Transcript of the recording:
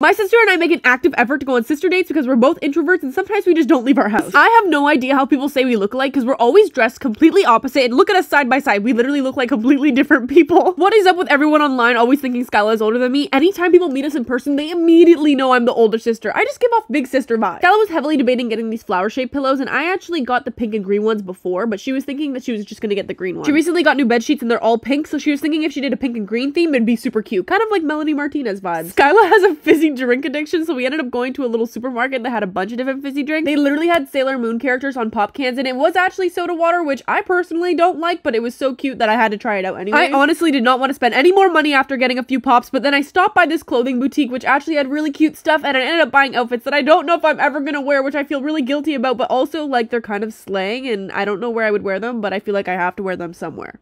My sister and I make an active effort to go on sister dates because we're both introverts and sometimes we just don't leave our house. I have no idea how people say we look alike because we're always dressed completely opposite and look at us side by side. We literally look like completely different people. What is up with everyone online always thinking Skyla is older than me? Anytime people meet us in person, they immediately know I'm the older sister. I just give off big sister vibes. Skyla was heavily debating getting these flower shaped pillows and I actually got the pink and green ones before, but she was thinking that she was just gonna get the green one. She recently got new bed sheets and they're all pink, so she was thinking if she did a pink and green theme, it'd be super cute. Kind of like Melanie Martinez vibes. Skyla has a fizzy drink addiction, so we ended up going to a little supermarket that had a bunch of different fizzy drinks. They literally had Sailor Moon characters on pop cans, and it was actually soda water, which I personally don't like, but it was so cute that I had to try it out anyway. I honestly did not want to spend any more money after getting a few pops, but then I stopped by this clothing boutique, which actually had really cute stuff, and I ended up buying outfits that I don't know if I'm ever gonna wear, which I feel really guilty about, but also like they're kind of slang, and I don't know where I would wear them, but I feel like I have to wear them somewhere.